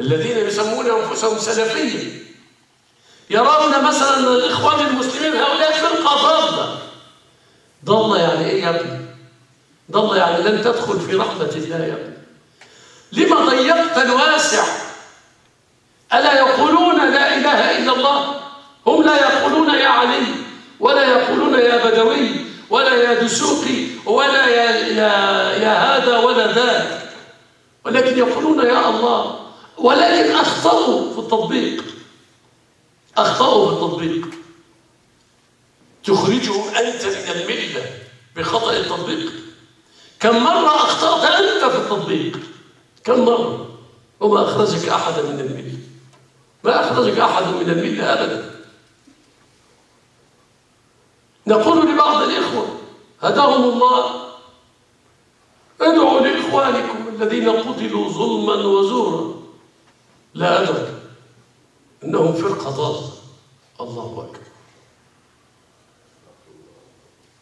الذين يسمون أنفسهم سلفية يرون مثلا الإخوان المسلمين هؤلاء فرقة ضالة. ضالة يعني إيه يا ابني؟ ضالة يعني لن تدخل في رحمة الله يا ابني. لما ضيقت الواسع؟ ألا يقولون لا إله إلا الله؟ هم لا يقولون يا علي ولا يقولون يا بدوي ولا يا دسوقي ولا يا, يا, يا هذا ولا ذاك. ولكن يقولون يا الله ولكن أخطأوا في التطبيق. أخطأوا في التطبيق. تخرجهم أنت من الملة بخطأ التطبيق. كم مرة أخطأت أنت في التطبيق؟ كم مرة؟ وما أخرجك أحد من الملة. ما أخرجك أحد من الملة أبدا. نقول لبعض الإخوة هداهم الله. ادعوا لإخوانكم الذين قتلوا ظلما وزورا. لا أدرك إنهم فرقة ضالة. الله أكبر.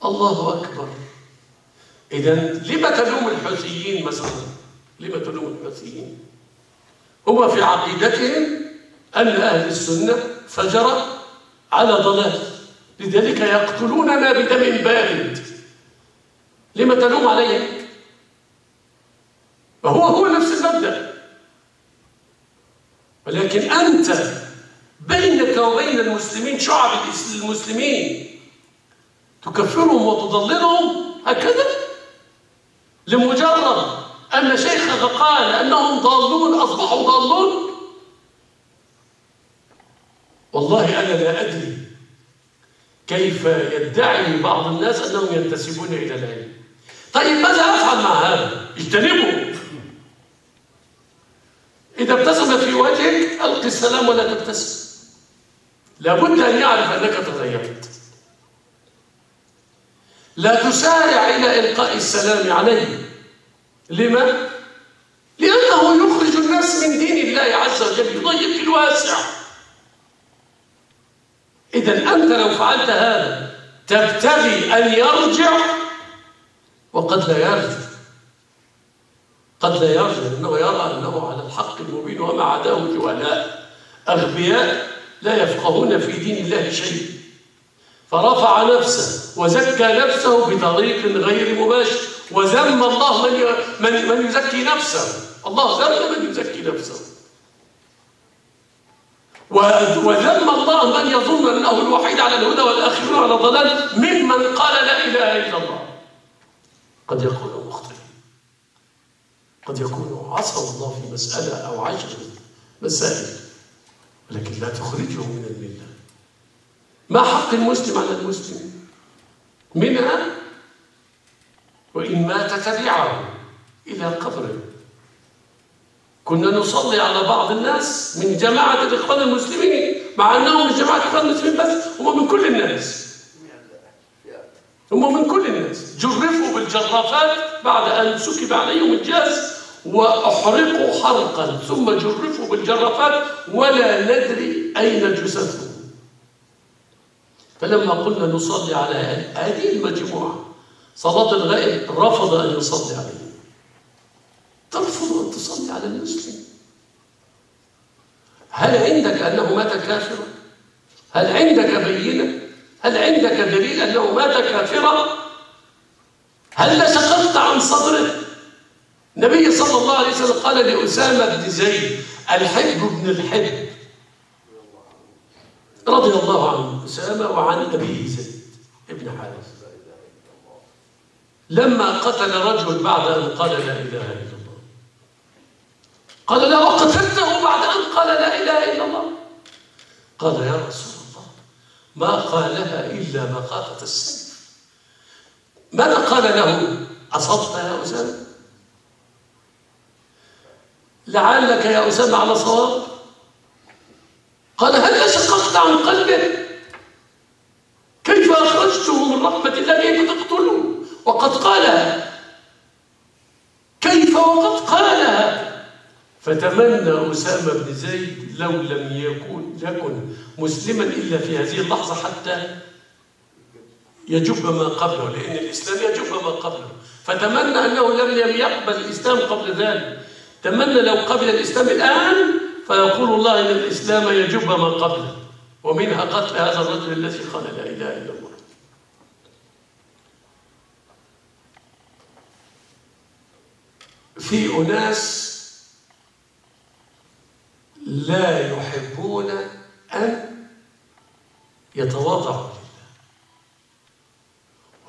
الله أكبر. إذا لما تلوم الحوثيين مثلا؟ لما تلوم الحوثيين؟ هو في عقيدتهم أن أهل السنة فجر على ضلال. لذلك يقتلوننا بدم بارد. لما تلوم عليهم؟ وهو هو نفس المبدأ. ولكن أنت بينك وبين المسلمين شعب المسلمين تكفرهم وتضللهم هكذا؟ لمجرد أن شيخك قال أنهم ضالون أصبحوا ضالون؟ والله أنا لا أدري كيف يدعي بعض الناس أنهم ينتسبون إلى العلم. طيب ماذا أفعل مع هذا؟ اجتنبه. إذا ابتسم في وجهك ألقي السلام ولا تبتسم. لابد أن يعرف أنك تغيرت لا تسارع إلى إلقاء السلام عليه. لما؟ لأنه يخرج الناس من دين الله عز وجل. يضيق الواسع. إذا أنت لو فعلت هذا تبتغي أن يرجع وقد لا يرجع. قد لا يرجع لأنه يرى أنه على الحق المبين وما عداه جهلاء. أغبياء لا يفقهون في دين الله شيء. فرفع نفسه وزكى نفسه بطريق غير مباشر. وذم الله من من من يزكي نفسه. الله ذم من يزكي نفسه. وذم الله من يظن أنه الوحيد على الهدى والآخرون على الضلال ممن قال لا إله إلا الله. قد يكون مخطئا قد يكون عصى الله في مسألة أو عشر مسائل ولكن لا تخرجه من الملة. ما حق المسلم على المسلم؟ منها وإن مات تبعه إلى قبره. كنا نصلي على بعض الناس من جماعة الإخوان المسلمين مع أنهم من جماعة الإخوان المسلمين بس هم من كل الناس. هم من كل الناس. جرفوا بالجرافات بعد أن سكب عليهم الجاز وأحرقوا حرقا. ثم جرفوا بالجرافات ولا ندري أين جثثهم. فلما قلنا نصلي على هذه المجموعة صلاة الغائب رفض أن يصلي عليه ترفض أن تصلي على المسلم. هل عندك أنه مات كافرا؟ هل عندك بينة؟ هل عندك دليل أنه مات كافرا؟ هل شققت عن صدره؟ النبي صلى الله عليه وسلم قال لأسامة بن زيد الحب بن الحب رضي الله عنه أسامة وعن أبيه زيد ابن حارث لما قتل رجل بعد أن قال لا إله إلا الله قال لا وقتلته بعد أن قال لا إله إلا الله قال يا رسول ما قالها إلا مخافة السيف. ماذا قال له؟ أصبت يا أسامة؟ لعلك يا أسامة على صواب؟ قال هل شققت عن قلبه؟ كيف أخرجته من رحمة الله كيف تقتله؟ وقد قالها كيف وقد قالها فتمنى أسامة بن زيد لو لم يكن يكن مسلما إلا في هذه اللحظة حتى يجب ما قبله لأن الإسلام يجب ما قبله. فتمنى أنه لم يقبل الإسلام قبل ذلك. تمنى لو قبل الإسلام الآن فيقول الله إن الإسلام يجب ما قبله. ومنها قتل هذا الرجل الذي قال لا إله إلا الله. في أناس لا يحبون أن يتواضعوا لله.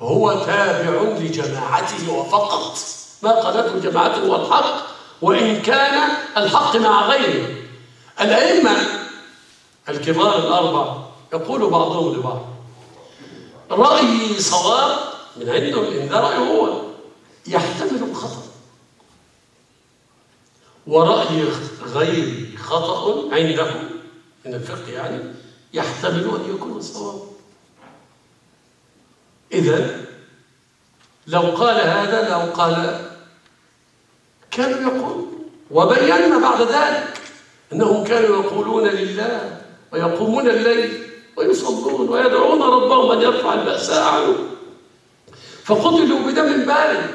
هو تابع لجماعته وفقط. ما قالته جماعته هو الحق وإن كان الحق مع غيره. الأئمة الكبار الأربع يقول بعضهم لبعض رأيي صواب من عندهم إن ده رأيه هو يحتمل الخطأ ورأي غيري خطأ عنده من الفقه يعني يحتمل أن يكون صواب إذا لو قال هذا لو قال كانوا يقول. وبينا بعد ذلك أنهم كانوا يقولون لله ويقومون الليل ويصلون ويدعون ربهم أن يرفع البأساء عنهم فقتلوا بدم بارد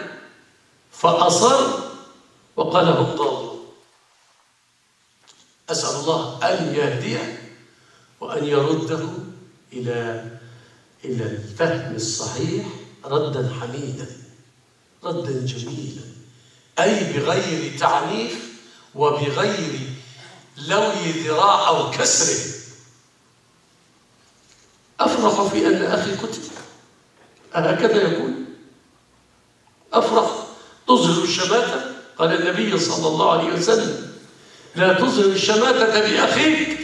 فأصر وقال هم ضالون. أسأل الله أن يهديه وأن يرده إلى إلى الفهم الصحيح ردا حميدا ردا جميلا. أي بغير تعنيف وبغير لوي ذراع أو كسره أفرح في أن أخي قتل. أهكذا يكون أفرح. تظهر الشماتة قال النبي صلى الله عليه وسلم. لا تظهر الشماتة بأخيك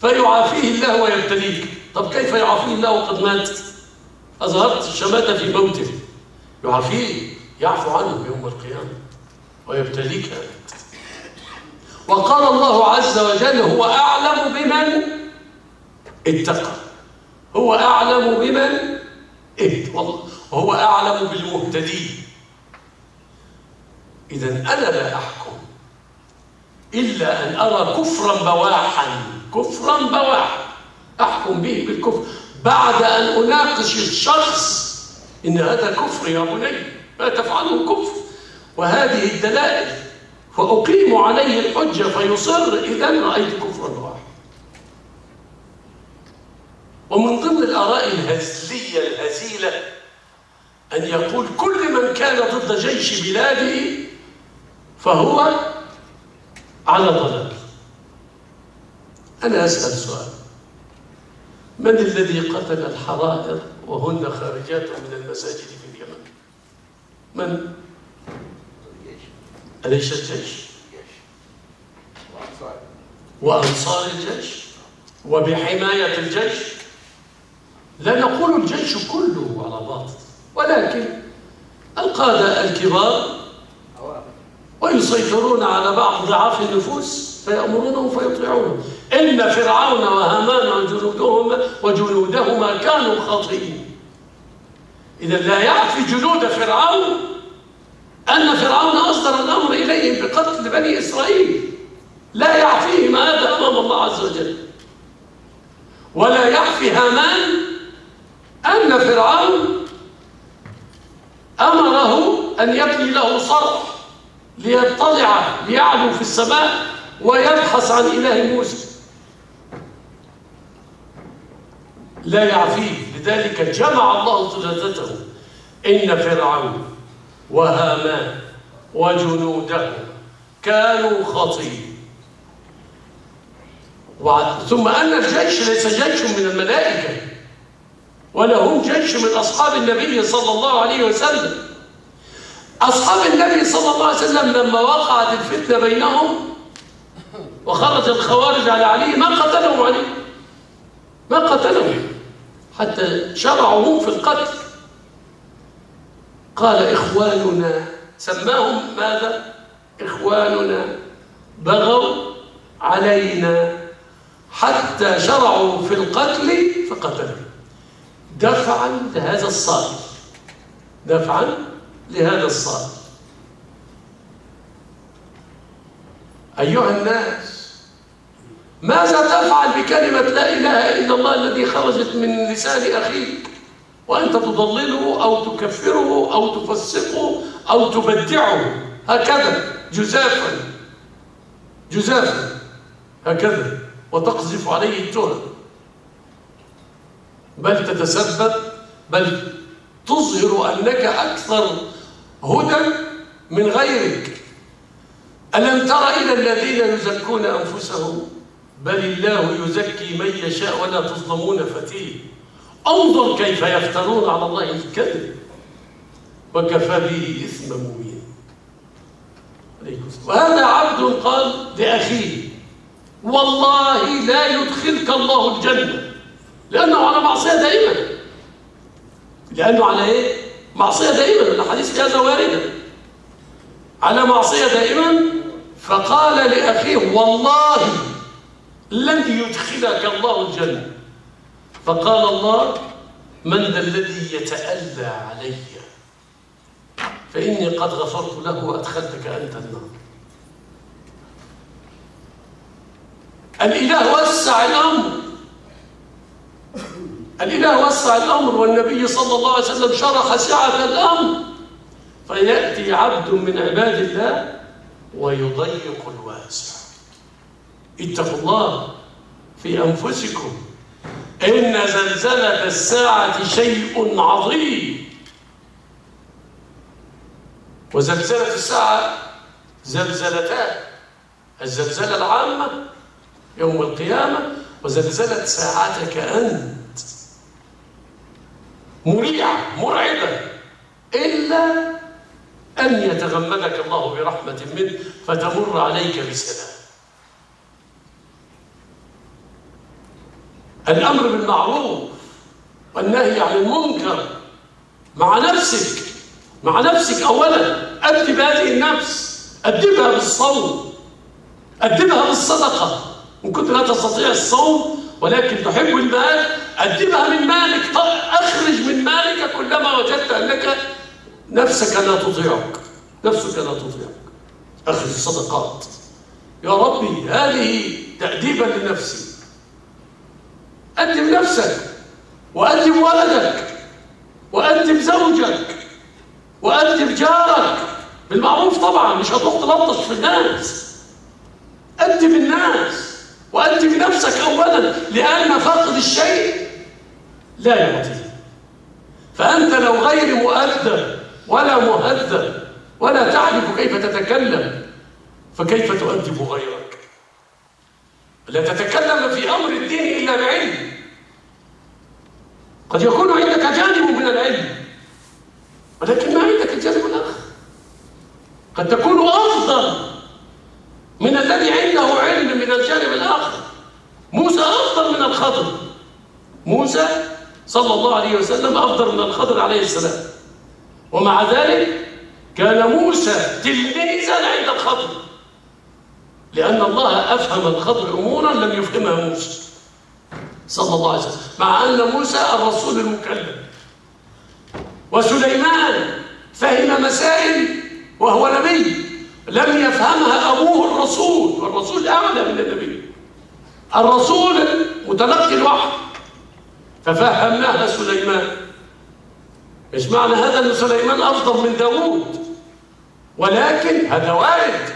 فيعافيه الله ويبتليك. طب كيف يعافيه الله وقد مات؟ أظهرت الشماتة في موته يعافيه يعفو عنه يوم القيامة ويبتليك. وقال الله عز وجل هو أعلم بمن اتقى. هو أعلم بمن والله وهو أعلم بالمهتدين. إذا أنا لا أحكم إلا أن أرى كفرا بواحا. كفرا بواحا. أحكم به بالكفر. بعد أن أناقش الشخص إن هذا كفر يا بني. ما تفعله كفر. وهذه الدلائل. فأقيم عليه الحجة فيصر إذا رأيت كفرا بواحا. ومن ضمن الآراء الهزلية الهزيلة أن يقول كل من كان ضد جيش بلاده فهو على ضلال أنا أسأل سؤال. من الذي قتل الحرائر وهن خارجات من المساجد في اليمن؟ من؟ أليس الجيش؟ وأنصار الجيش؟ وبحماية الجيش؟ لا نقول الجيش كله على باطل ولكن القادة الكبار ويسيطرون على بعض ضعاف النفوس فيأمرونهم فيطيعونهم إن فرعون وهامان وجنودهما وجنودهما كانوا خاطئين. إذا لا يعفي جنود فرعون أن فرعون أصدر الأمر إليهم بقتل بني إسرائيل. لا يعفيهم هذا أمام الله عز وجل. ولا يعفي هامان أن فرعون أمره أن يبني له صرح. ليطلع ليعلو في السماء ويبحث عن إله موسى. لا يعفيه. لذلك جمع الله ثلاثته إن فرعون وهامان وجنوده كانوا خاطئين. ثم أن الجيش ليس جيش من الملائكة ولا هم جيش من أصحاب النبي صلى الله عليه وسلم. أصحاب النبي صلى الله عليه وسلم لما وقعت الفتنة بينهم وخرج الخوارج على علي ما قتلهم علي. ما قتلهم. حتى شرعوا في القتل. قال إخواننا سماهم ماذا؟ إخواننا بغوا علينا. حتى شرعوا في القتل فقتلوا دفعا لهذا الصائل دفعا لهذا الصائل أيها الناس ماذا تفعل بكلمة لا إله إلا الله الذي خرجت من لسان أخيك؟ وأنت تضلله أو تكفره أو تفسقه أو تبدعه. هكذا جزافا. جزافا. هكذا. وتقذف عليه التهم بل تتسبب بل تظهر أنك أكثر هدى من غيرك. ألم تر إلى الذين يزكون أنفسهم؟ بل الله يزكي من يشاء ولا تظلمون فتيه انظر كيف يفترون على الله الكذب. وكفى به إثما مبينا. وهذا عبد قال لأخيه والله لا يدخلك الله الجنة. لأنه على معصية دائما. لأنه على إيه؟ معصية دائما الحديث هذا واردة على معصية دائما فقال لأخيه والله لن يدخلك الله الجنة. فقال الله من ذا الذي يتألى علي؟ فإني قد غفرت له وأدخلتك أنت النار. الإله وسع الأمر. الإله وسع الأمر والنبي صلى الله عليه وسلم شرح سعة الأمر فيأتي عبد من عباد الله ويضيق الواسع. اتقوا الله في أنفسكم إن زلزلة الساعة شيء عظيم. وزلزلة الساعة زلزلتان الزلزلة العامة يوم القيامة وزلزلة ساعتك أنت. مريعة مرعبة إلا أن يتغمدك الله برحمة منه فتمر عليك بسلام. الأمر بالمعروف والنهي عن المنكر مع نفسك مع نفسك أولا. أدب هذه النفس أدبها بالصوم أدبها بالصدقة. إن كنت لا تستطيع الصوم ولكن تحب المال أدبها من مالك. أخرج من مالك كلما وجدت أنك نفسك لا تطيعك نفسك لا تطيعك أخرج الصدقات يا ربي هذه تأديبا لنفسي. أدب نفسك وأدب ولدك وأدب زوجك وأدب جارك. بالمعروف طبعا مش هتروح تلطش في الناس. أدب الناس. وأدب نفسك أولا لأن فقد الشيء لا يعطيه فأنت لو غير مؤدب ولا مهذب ولا تعرف كيف تتكلم فكيف تؤدب غيرك؟ لا تتكلم في أمر الدين إلا بعلم. قد يكون عندك جانب من العلم ولكن ما عندك الجانب الآخر؟ قد تكون أفضل من الذي عنده علم من الجانب الآخر. موسى أفضل من الخضر. موسى صلى الله عليه وسلم أفضل من الخضر عليه السلام. ومع ذلك كان موسى تلميذا عند الخضر. لأن الله أفهم الخضر أمورا لم يفهمها موسى صلى الله عليه وسلم. مع أن موسى الرسول المكلم. وسليمان فهم مسائل وهو نبي لم يفهمها والرسول أعلى من النبي. الرسول متلقي الوحي. ففهمناها سليمان. مش معنى هذا أن سليمان أفضل من داوود. ولكن هذا وارد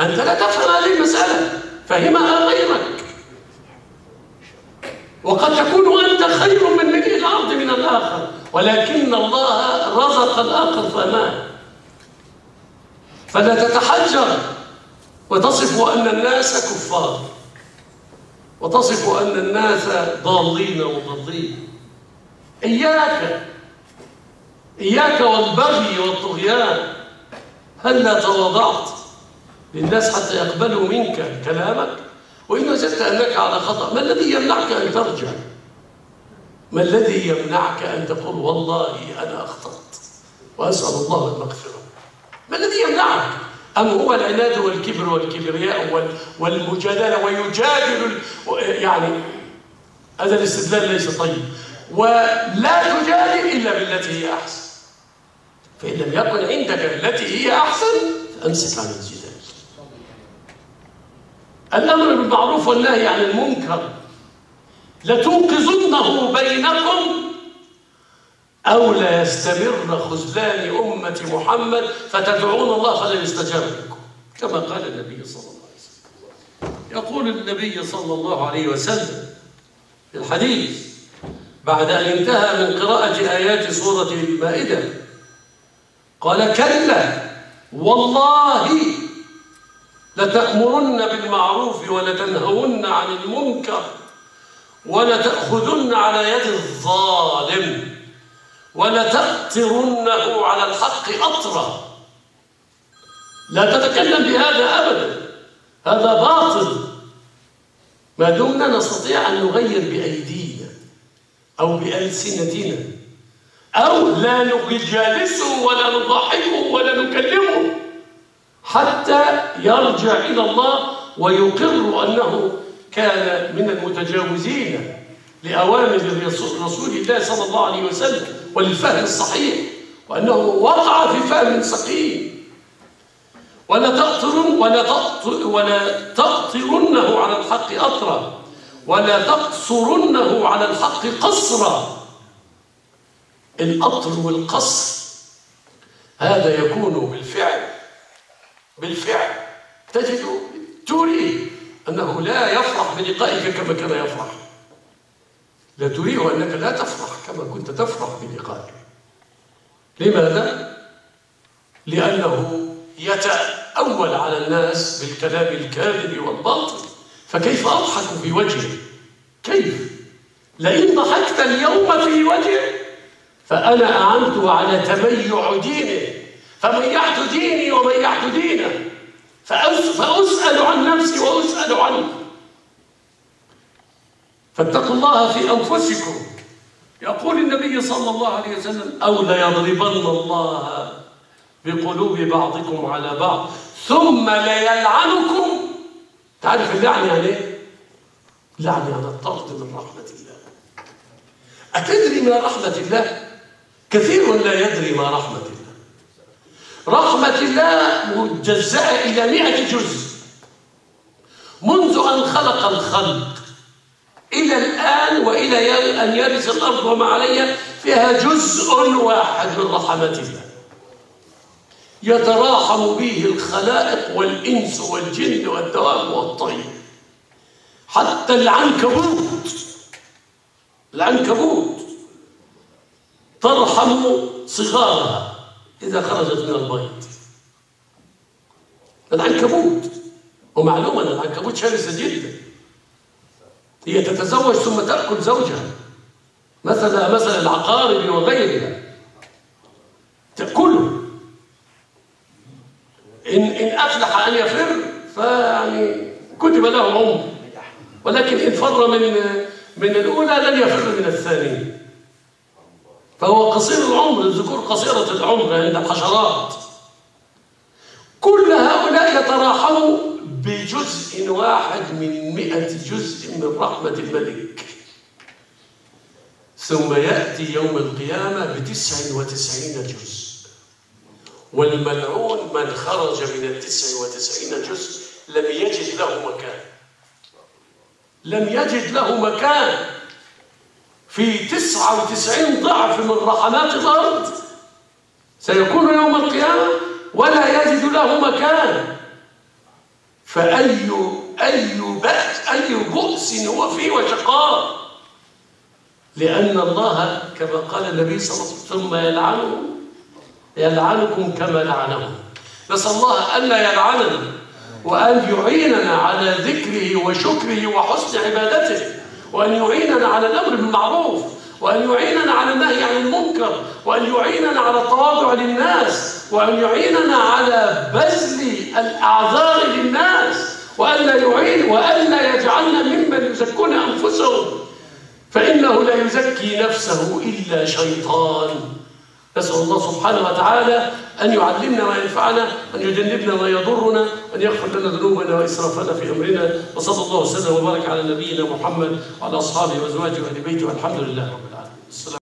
أنت لا تفهم هذه المسألة. فهمها غيرك. وقد تكون أنت خير من ملء الأرض من الآخر. ولكن الله رزق الآخر فهمان فلا تتحجر. وتصف أن الناس كفار. وتصف أن الناس ضالين ومضلين إياك إياك والبغي والطغيان. هل لا تواضعت للناس حتى يقبلوا منك كلامك؟ وإن وجدت أنك على خطأ ما الذي يمنعك أن ترجع؟ ما الذي يمنعك أن تقول والله أنا أخطأت وأسأل الله المغفرة؟ ما الذي يمنعك؟ أم هو العناد والكبر والكبرياء والمجادلة ويجادل يعني هذا الاستدلال ليس طيب. ولا تجادل إلا بالتي هي أحسن. فإن لم يكن عندك التي هي أحسن فأمسك عن الجدال. الأمر بالمعروف والنهي عن المنكر لتوقظنه بينكم أو لا يستمر خذلان أمة محمد فتدعون الله فلا يستجاب لكم. كما قال النبي صلى الله عليه وسلم. يقول النبي صلى الله عليه وسلم في الحديث بعد أن انتهى من قراءة آيات سورة المائدة قال كلا والله لتأمرن بالمعروف ولتنهون عن المنكر ولتأخذن على يد الظالم. ولتأطرنه على الحق أطرا. لا تتكلم بهذا أبدا. هذا باطل. ما دمنا نستطيع أن نغير بأيدينا أو بألسنتنا أو لا نجالسه ولا نضحكه ولا نكلمه حتى يرجع إلى الله ويقر أنه كان من المتجاوزين لأوامر رسول الله صلى الله عليه وسلم. وللفهم الصحيح وأنه وقع في فهم سقيم. ولا تقترن ولا تقتر ولا تقطرنه على الحق أطرا ولا تقصرنه على الحق قصرا. القطر والقصر هذا يكون بالفعل. بالفعل. تجد تريه أنه لا يفرح بلقائك كما كان يفرح. لا تريه أنك لا تفرح كما كنت تفرح بلقائك لماذا؟ لأنه يتأول على الناس بالكلام الكاذب والباطل فكيف أضحك في وجهه؟ كيف؟ لئن ضحكت اليوم في وجهه فأنا أعنته على تميع دينه فميعت ديني وميعت دينه فأسأل عن نفسي وأسأل عنه فاتقوا الله في أنفسكم. يقول النبي صلى الله عليه وسلم أو ليضربن الله بقلوب بعضكم على بعض ثم ليلعنكم. تعرف اللعن يعني إيه؟ لعن يعني الطرد من رحمة الله. أتدري ما رحمة الله؟ كثير لا يدري ما رحمة الله. رحمة الله مجزأة إلى مئة جزء. منذ أن خلق الخلق إلى الآن وإلى أن يرث الأرض وما عليها فيها جزء واحد من رحمة الله. يتراحم به الخلائق والإنس والجن والدواب والطير. حتى العنكبوت العنكبوت ترحم صغارها إذا خرجت من البيض العنكبوت ومعلوم أن العنكبوت شرسة جدا. هي تتزوج ثم تأكل زوجها. مثل مثل العقارب وغيرها. تأكله إن إن أفلح أن يفر فيعني كتب له عمر ولكن إن فر من من الأولى لن يفر من الثانية. فهو قصير العمر. الذكور قصيرة العمر عند الحشرات. كل هؤلاء يتراحموا بجزء واحد من مئة جزء من رحمة الملك. ثم يأتي يوم القيامة بتسع وتسعين جزء. والملعون من خرج من التسع وتسعين جزء لم يجد له مكان. لم يجد له مكان. في تسعة وتسعين ضعف من رحمات الأرض. سيكون يوم القيامة ولا يجد له مكان. فأي أي بأس أي بؤس هو فيه وشقاء. لأن الله كما قال النبي صلى الله عليه وسلم ثم يلعنه يلعنكم كما لعنهم نسأل الله ألا يلعننا وأن يعيننا على ذكره وشكره وحسن عبادته وأن يعيننا على الأمر بالمعروف. وأن يعيننا على النهي عن المنكر وأن يعيننا على التواضع للناس وأن يعيننا على بذل الأعذار للناس وألا يعين وألا يجعلنا ممن يزكون أنفسهم. فإنه لا يزكي نفسه إلا شيطان. نسأل الله سبحانه وتعالى أن يعلمنا ما ينفعنا أن يجنبنا ما يضرنا أن يغفر لنا ذنوبنا وإسرافنا في أمرنا. وصلى الله وسلم وبارك على نبينا محمد وعلى أصحابه وأزواجه وأهل بيته والحمد لله رب السلام